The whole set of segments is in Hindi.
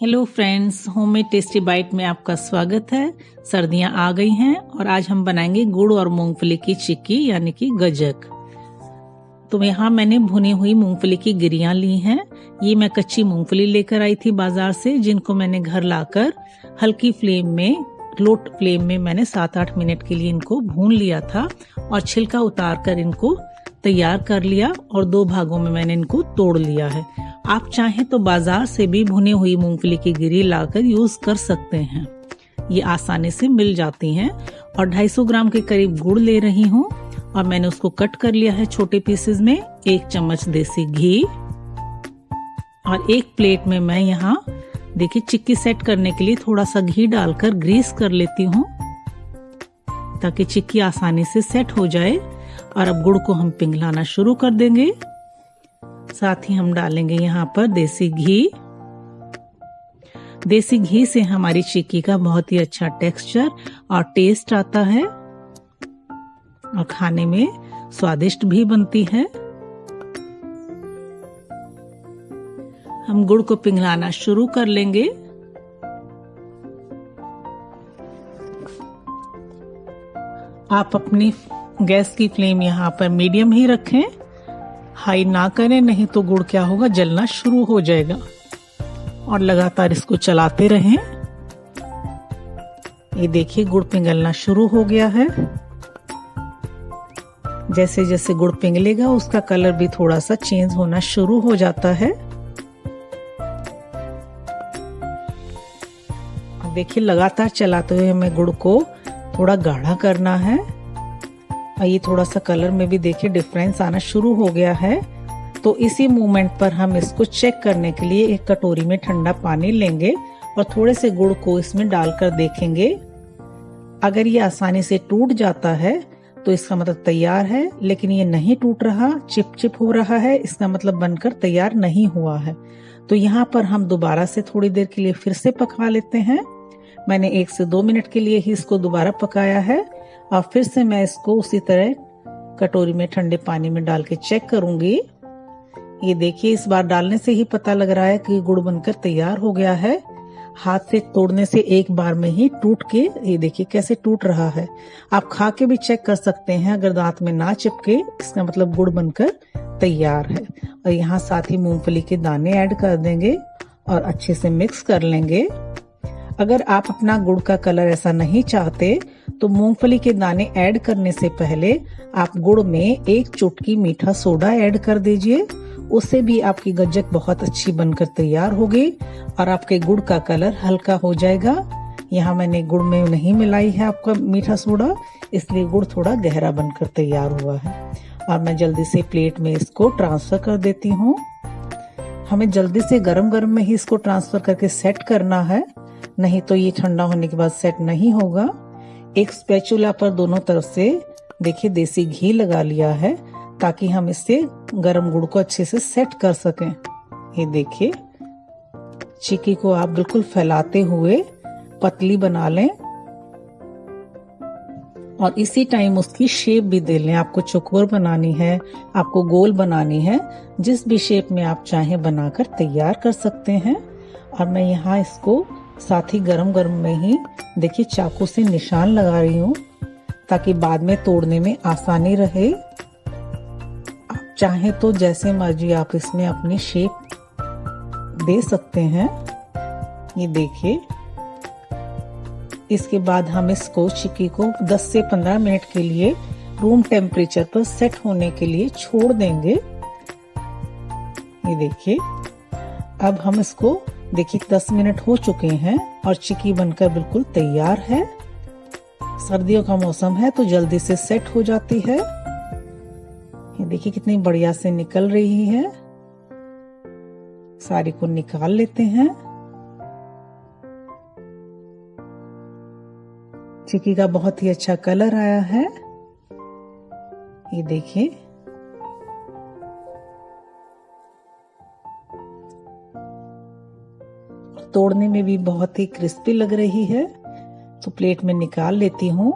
Hello friends home homemade tasty bite में आपका स्वागत है। सर्दियाँ आ गई हैं और आज हम बनाएँगे गुड़ और मूंगफली की चिक्की, यानी कि गजक। तो यहाँ मैंने भुनी हुई मूंगफली की गिरियाँ ली हैं। ये मैं कच्ची मूंगफली लेकर आई थी बाज़ार से, जिनको मैंने घर लाकर हल्की फ्लेम में, लोट फ्लेम में मैंने सात आठ मिनट के लिए इनको भून लिया था और छिलका उतार कर इनको तैयार कर लिया और दो भागों में मैंने इनको तोड़ लिया है। आप चाहें तो बाज़ार से भी भुनी हुई मूंगफली की गिरी लाकर यूज़ कर सकते हैं। ये आसानी से मिल जाती हैं और 250 ग्राम के करीब गुड़ ले रही हूँ और मैंने उसको कट कर लिया है छोटे पीसेस में। एक चम्मच देसी घी और एक प्लेट में मैं यहाँ, देखिए, चिक्की सेट करने के लिए थोड़ा सा घी डालकर ग्रीस कर लेती हूँ ताकि चिक्की आसानी से सेट हो जाए। और अब गुड़ को हम पिघलाना शुरू कर देंगे। साथ ही हम डालेंगे यहाँ पर देसी घी। देसी घी से हमारी चिक्की का बहुत ही अच्छा टेक्सचर और टेस्ट आता है और खाने में स्वादिष्ट भी बनती है। हम गुड़ को पिघलाना शुरू कर लेंगे। आप अपनी गैस की फ्लेम यहाँ पर मीडियम ही रखें। हाई ना करें, नहीं तो गुड़ क्या होगा? जलना शुरू हो जाएगा। और लगातार इसको चलाते रहें। ये देखिए, गुड़ पिघलना शुरू हो गया है। जैसे जैसे गुड़ पिघलेगा, उसका कलर भी थोड़ा सा चेंज होना शुरू हो जाता है। देखिए, लगातार चलाते हुए हमें गुड़ को थोड़ा गाढ़ा करना है। ये थोड़ा सा कलर में भी देखिए डिफरेंस आना शुरू हो गया है। तो इसी मोमेंट पर हम इसको चेक करने के लिए एक कटोरी में ठंडा पानी लेंगे और थोड़े से गुड़ को इसमें डालकर देखेंगे। अगर ये आसानी से टूट जाता है तो इसका मतलब तैयार है, लेकिन ये नहीं टूट रहा चिप चिप हो रहा है, इसका मतलब बनकर तैयार नहीं हुआ है। तो यहाँ पर हम दोबारा से थोड़ी देर के लिए फिर से पका लेते हैं। मैंने एक से दो मिनट के लिए ही इसको दोबारा पकाया है। और फिर से मैं इसको उसी तरह कटोरी में ठंडे पानी में डाल के चेक करूँगी। ये देखिए, इस बार डालने से ही पता लग रहा है कि गुड़ बनकर तैयार हो गया है। हाथ से तोड़ने से एक बार में ही टूट के, ये देखिए कैसे टूट रहा है। आप खा के भी चेक कर सकते हैं अगर दांत में ना चिपके, इसका मतलब गुड़ बनकर तैयार है। और यहाँ साथ ही मूंगफली के दाने ऐड कर देंगे और अच्छे से मिक्स कर लेंगे। अगर आप अपना गुड़ का कलर ऐसा नहीं चाहते तो मूंगफली के दाने ऐड करने से पहले आप गुड़ में एक चुटकी मीठा सोडा ऐड कर दीजिए। उससे भी आपकी गज्जक बहुत अच्छी बनकर तैयार होगी और आपके गुड़ का कलर हल्का हो जाएगा। यहाँ मैंने गुड़ में नहीं मिलाई है आपका मीठा सोडा, इसलिए गुड़ थोड़ा गहरा बनकर तैयार हुआ है। और मैं जल्दी से प्लेट में इसको ट्रांसफ़र कर देती हूँ। हमें जल्दी से गरम गरम में ही इसको ट्रांसफ़र करके सेट करना है, नहीं तो ये ठंडा होने के बाद सेट नहीं होगा। एक स्पेचुला पर दोनों तरफ़ से, देखिए, देसी घी लगा लिया है, ताकि हम इससे गरम गुड़ को अच्छे से सेट कर सकें। ये देखिए चिक्की को आप बिल्कुल फैलाते हुए पतली बना लें। और इसी टाइम उसकी शेप भी दे लें। आपको चुकोर बनानी है, आपको गोल बनानी है, जिस भी शेप में आप चाहें बनाकर तैयार कर सकते हैं। और मैं यहाँ इसको साथ ही गरम गरम में ही देखिए चाकू से निशान लगा रही हूँ, ताकि बाद में तोड़ने में आसानी रहे। आप चाहें तो जैसे मर्ज़ी आप इसमें अपनी शेप दे सकते हैं। ये देखिए। इसके बाद हम इसको चिक्की को 10 से 15 मिनट के लिए रूम टेम्परेचर पर सेट होने के लिए छोड़ देंगे। ये देखिए। अब हम इसको देखिए 10 मिनट हो चुके हैं और चिक्की बनकर बिल्कुल तैयार है। सर्दियों का मौसम है तो जल्दी से सेट हो जाती है। ये देखिए, कितनी बढ़िया से निकल रही है। सारी को निकाल लेते हैं। चिक्की का बहुत ही अच्छा कलर आया है। ये देखिए तोड़ने में भी बहुत ही क्रिस्पी लग रही है। तो प्लेट में निकाल लेती हूँ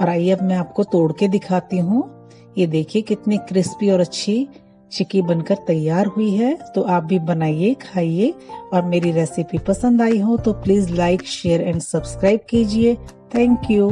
और आइए अब मैं आपको तोड़ के दिखाती हूँ। ये देखिए कितनी क्रिस्पी और अच्छी चिकी बनकर तैयार हुई है। तो आप भी बनाइए, खाइए और मेरी रेसिपी पसंद आई हो तो please like, share and subscribe कीजिए। Thank you.